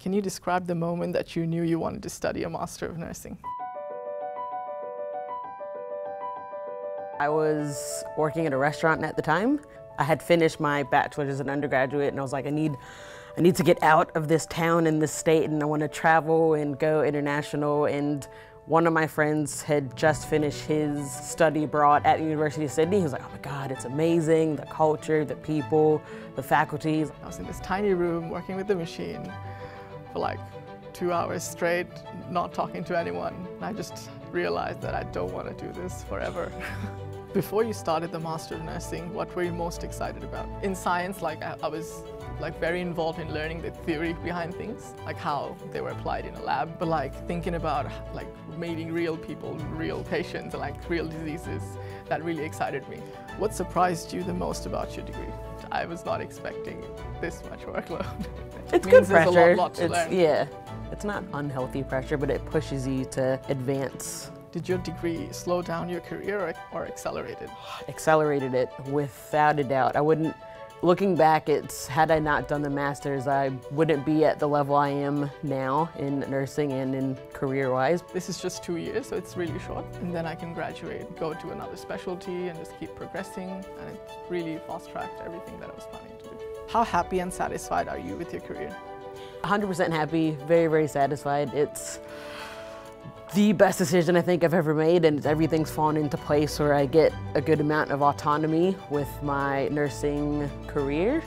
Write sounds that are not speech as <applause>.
Can you describe the moment that you knew you wanted to study a Master of Nursing? I was working at a restaurant at the time. I had finished my bachelor's as an undergraduate and I was like, I need, I need to get out of this town and this state and I want to travel and go international and one of my friends had just finished his study abroad at the University of Sydney. He was like, oh my God, it's amazing, the culture, the people, the faculties. I was in this tiny room working with the machine for like two hours straight, not talking to anyone. And I just realized that I don't want to do this forever. <laughs> Before you started the Master of Nursing, what were you most excited about? In science, like I, I was like very involved in learning the theory behind things, like how they were applied in a lab, but like thinking about like meeting real people, real patients, like real diseases, that really excited me. What surprised you the most about your degree? I was not expecting this much workload. <laughs> It's it good pressure. A lot, lot to it's, learn. Yeah, it's not unhealthy pressure, but it pushes you to advance did your degree slow down your career or, accelerate it? Accelerated it, without a doubt. I wouldn't, looking back, it's had I not done the master's, I wouldn't be at the level I am now in nursing and in career-wise. This is just two years, so it's really short. And then I can graduate, go to another specialty and just keep progressing. And it really fast-tracked everything that I was planning to do. How happy and satisfied are you with your career? 100% happy, very, very satisfied. It's the best decision I think I've ever made and everything's fallen into place where I get a good amount of autonomy with my nursing career.